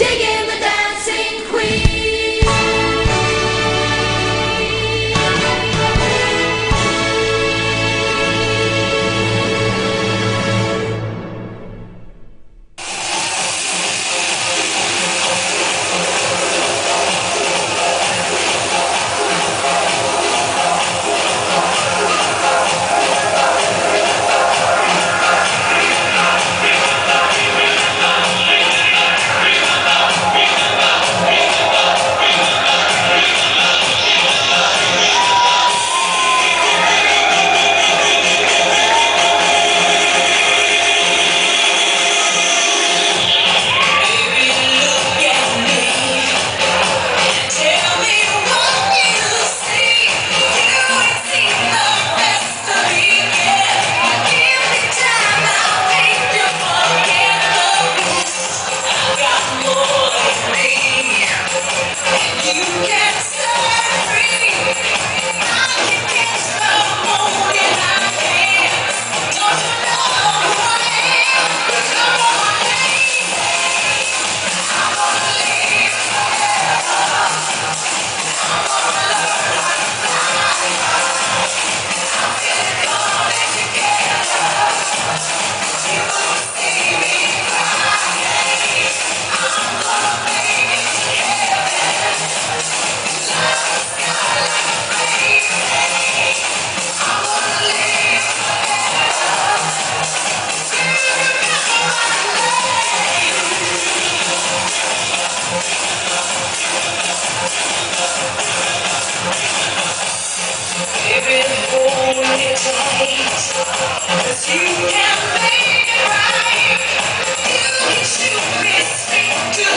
Dig it! you can make it right. You need to be